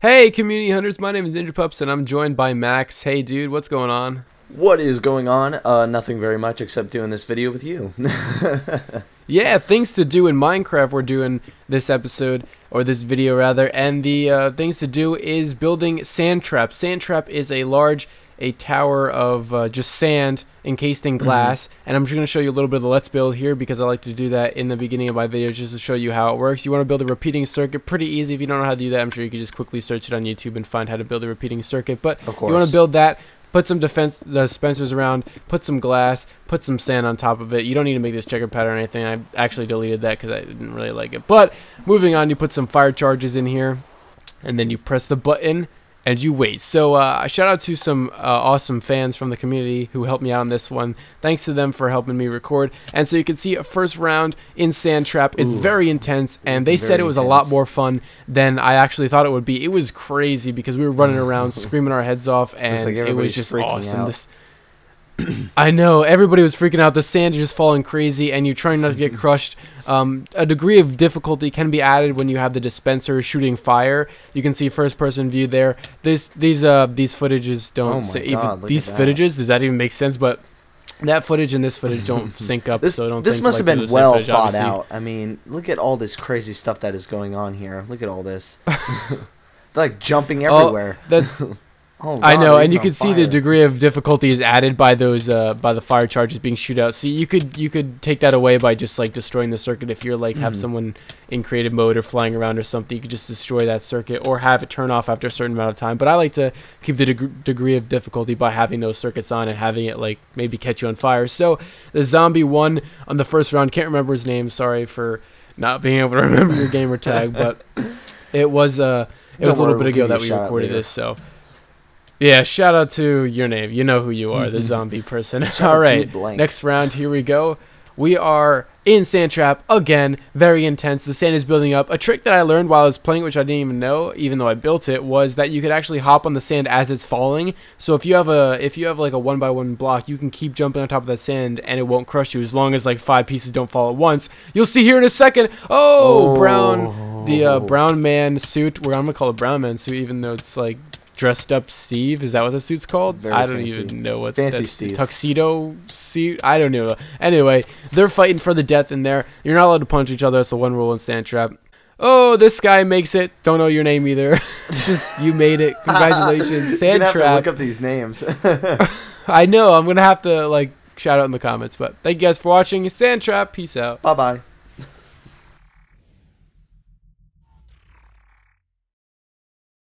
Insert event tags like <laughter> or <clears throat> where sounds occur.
Hey, community hunters, my name is Ninja Pups and I'm joined by Max. Hey, dude, what's going on? What is going on? Uh, nothing very much except doing this video with you. <laughs> yeah, things to do in Minecraft we're doing this episode, or this video rather, and the uh, things to do is building sand trap. Sand trap is a large, a tower of uh, just sand encased in glass, mm-hmm. and I'm just going to show you a little bit of the let's build here because I like to do that in the beginning of my videos just to show you how it works. You want to build a repeating circuit, pretty easy. If you don't know how to do that, I'm sure you can just quickly search it on YouTube and find how to build a repeating circuit. But you want to build that, put some defense dispensers around, put some glass, put some sand on top of it. You don't need to make this checker pattern or anything. I actually deleted that because I didn't really like it. But moving on, you put some fire charges in here, and then you press the button and you wait. So uh, shout out to some uh, awesome fans from the community who helped me out on this one. Thanks to them for helping me record. And so you can see a first round in Sand Trap. It's Ooh, very intense, and they said it was intense. a lot more fun than I actually thought it would be. It was crazy because we were running around <laughs> screaming our heads off, and like it was just awesome. This <clears throat> I know everybody was freaking out. The sand is just falling crazy, and you're trying not to get crushed. Um, a degree of difficulty can be added when you have the dispenser shooting fire. You can see first-person view there. This these uh these footages don't oh say, God, even these footages. Does that even make sense? But that footage and this footage don't <laughs> sync up. this, so don't. This must have been well footage, thought obviously. out. I mean, look at all this crazy stuff that is going on here. Look at all this. <laughs> like jumping oh, everywhere. Oh, <laughs> Oh, I know, and you can see the degree of difficulty is added by those uh, by the fire charges being shoot out. See, you could you could take that away by just like destroying the circuit. If you're like mm. have hmm. someone in creative mode or flying around or something, you could just destroy that circuit or have it turn off after a certain amount of time. But I like to keep the deg degree of difficulty by having those circuits on and having it like maybe catch you on fire. So the zombie won on the first round. Can't remember his name. Sorry for not <laughs> being able to remember your gamer tag, but <laughs> it was uh it Don't was a little bit ago that we recorded this. So. Yeah, shout out to your name. You know who you are, the zombie person. <laughs> All right, next round. Here we go. We are in Sand Trap again. Very intense. The sand is building up. A trick that I learned while I was playing, which I didn't even know, even though I built it, was that you could actually hop on the sand as it's falling. So if you have a if you have like a one by one block, you can keep jumping on top of that sand and it won't crush you as long as like five pieces don't fall at once. You'll see here in a second. Oh, oh. brown the uh, brown man suit. Where I'm gonna call it brown man suit, even though it's like dressed up Steve. Is that what the suit's called? Very I don't fancy. even know what fancy Steve tuxedo suit. I don't know. Anyway, they're fighting for the death in there. You're not allowed to punch each other. That's the one rule in Sand Trap. Oh, this guy makes it. Don't know your name either. <laughs> Just you made it. Congratulations, <laughs> Sand Trap. Trap. look up these names. <laughs> I know. I'm gonna have to like shout out in the comments. But thank you guys for watching. Sand Trap. Peace out. Bye bye.